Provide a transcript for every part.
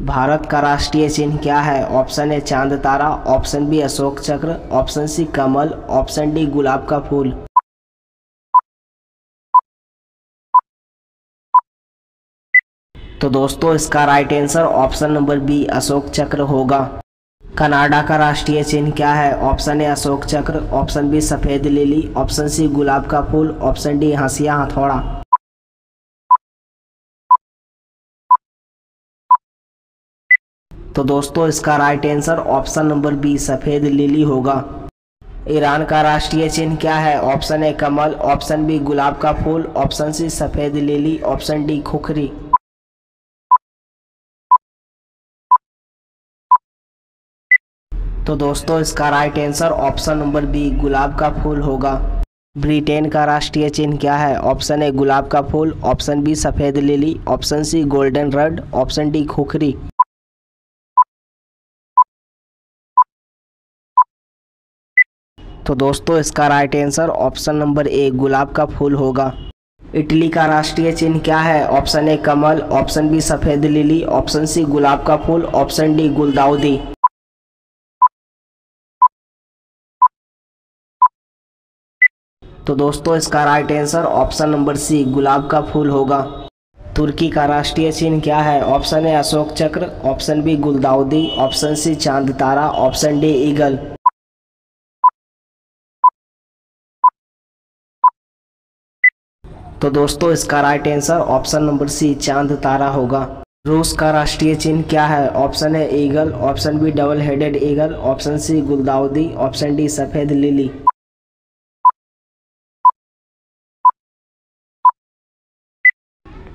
भारत का राष्ट्रीय चिन्ह क्या है? ऑप्शन ए, चाँद तारा, option B, Ashok Chakra, option C, कमल, ऑप्शन डी, गुलाब का फूल। तो दोस्तों, इसका right answer option number B Ashok Chakra होगा। कनाडा का राष्ट्रीय चिन्ह क्या है? Option A, Ashok Chakra, option B, सफ़ेद लिली, ऑप्शन सी, गुलाब का फूल, ऑप्शन डी, हंसिया हथौड़ा। तो दोस्तों, इसका right answer option number B सफ़ेद लिली होगा। ईरान का राष्ट्रीय चिन्ह क्या है? ऑप्शन ए कमल ऑप्शन बी गुलाब का फूल ऑप्शन सी सफ़ेद लिली ऑप्शन डी खुखरी। तो दोस्तों, इसका right answer option number B गुलाब का फूल होगा। ब्रिटेन का राष्ट्रीय चिन्ह क्या है? ऑप्शन ए गुलाब का फूल ऑप्शन बी सफ़ेद lily option C golden rod option D khukri. तो दोस्तों, इसका right answer option number A गुलाब का फूल होगा। इटली का राष्ट्रीय चिन्ह क्या है? ऑप्शन ए कमल। ऑप्शन बी सफ़ेद लिली। ऑप्शन सी गुलाब का फूल। ऑप्शन डी गुलदाउदी। तो दोस्तों, इसका right answer option number C गुलाब का फूल होगा। तुर्की का राष्ट्रीय चिन्ह क्या है? Option A Ashok Chakra. Option B गुलदाउदी। ऑप्शन सी चाँद तारा। ऑप्शन डी ईगल तो दोस्तों, इसका right answer option number C चाँद तारा होगा। रूस का राष्ट्रीय चिन्ह क्या है? Option A eagle option B double headed eagle option C गुलदाउदी. ऑप्शन डी सफ़ेद लिली।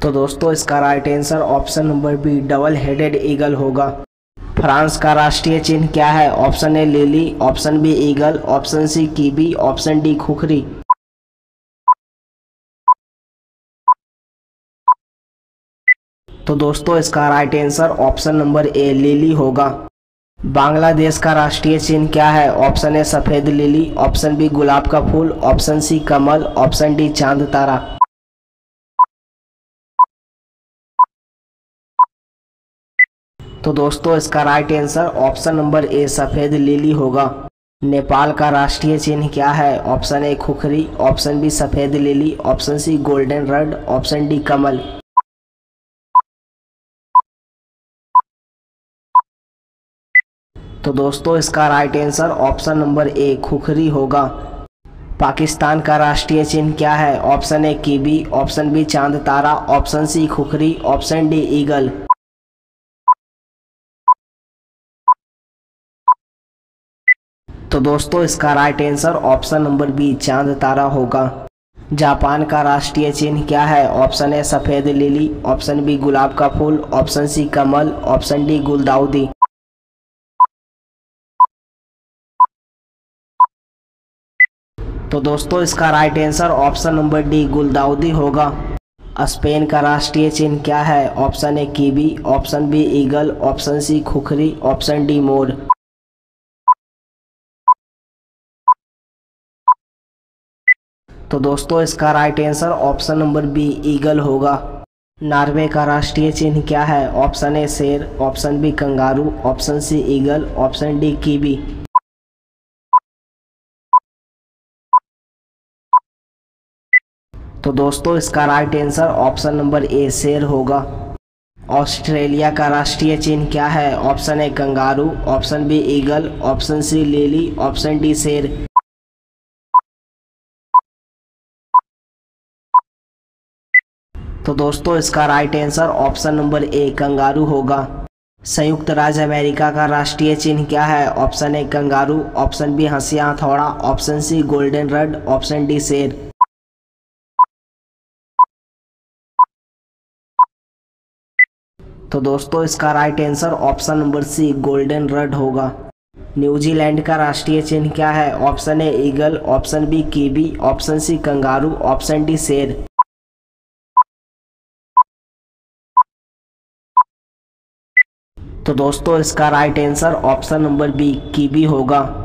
तो दोस्तों, इसका right answer option number B double headed eagle होगा। फ्रांस का राष्ट्रीय चिन्ह क्या है? Option A lily. Option B eagle option C kiwi option D khukri. तो दोस्तों, इसका right answer option number A lily होगा। बांग्लादेश का राष्ट्रीय चिन्ह क्या है? ऑप्शन ए सफ़ेद लिली ऑप्शन बी गुलाब का फूल ऑप्शन सी कमल ऑप्शन डी चाँद तारा। तो दोस्तों, इसका right answer option number A सफ़ेद लिली होगा। नेपाल का राष्ट्रीय चिन्ह क्या है? Option A khukri option B सफ़ेद lily option C golden rod option D कमल। तो दोस्तों, इसका right answer option number A khukri होगा। पाकिस्तान का राष्ट्रीय चिन्ह क्या है? Option A kiwi. Option B चाँद तारा। Option C khukri. Option D eagle तो दोस्तों, इसका right answer option number B चाँद तारा होगा। जापान का राष्ट्रीय चिन्ह क्या है? ऑप्शन ए सफ़ेद, लिली। ऑप्शन बी गुलाब का फूल। ऑप्शन सी कमल। ऑप्शन डी गुलदाउदी। तो दोस्तों, इसका right answer option number D गुलदाउदी होगा। स्पेन का राष्ट्रीय चिन्ह क्या है? Option A kiwi option B eagle option C khukri option D मोर। तो दोस्तों, इसका right answer option number B eagle होगा। नॉर्वे का राष्ट्रीय चिन्ह क्या है? ऑप्शन ए शेर option B kangaroo option C eagle option D kiwi दोस्तों, इसका right answer option number A शेर होगा। ऑस्ट्रेलिया का राष्ट्रीय चिन्ह क्या है? Option A kangaroo option B eagle option C lily option D शेर। तो दोस्तों, इसका right answer option number A kangaroo होगा। संयुक्त राज्य अमेरिका का राष्ट्रीय चिन्ह क्या है? Option A kangaroo option B हंसिया हथौड़ा option C golden rod option D शेर। तो दोस्तों, इसका right answer option number C golden rod होगा। न्यूजीलैंड का राष्ट्रीय चिन्ह क्या है? Option A eagle option B kiwi option C kangaroo option D शेर तो दोस्तों, इसका right answer option number B kiwi होगा।